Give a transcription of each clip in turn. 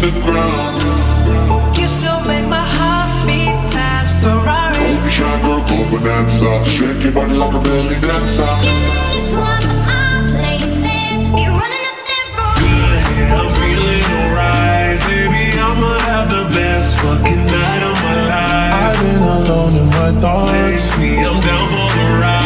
the ground. You still make my heart beat fast, Ferrari. Don't be shy, girl, go Bananza. Shake your body like a belly dancer. Yeah, I'm feeling alright, baby. I'ma have the best fucking night of my life. I've been alone in my thoughts. Baby, I'm down for the ride,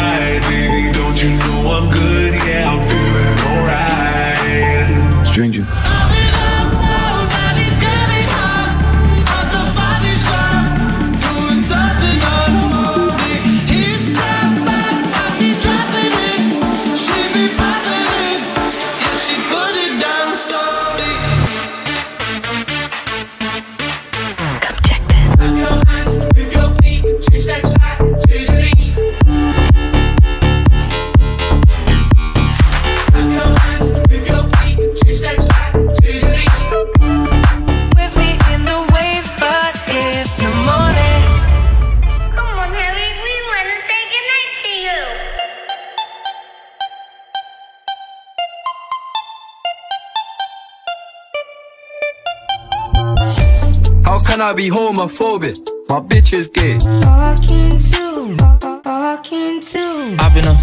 can I be homophobic? My bitch is gay. Walking to, walking to. Hop in her,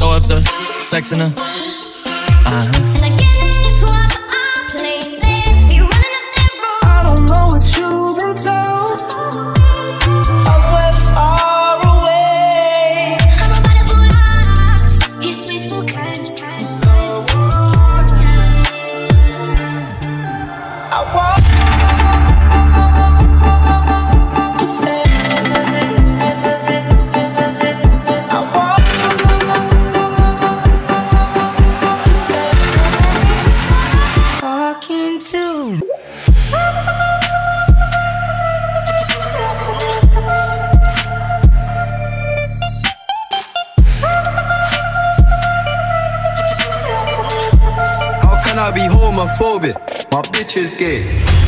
throw up the sex in her. Uh huh. I be homophobic? My bitch is gay.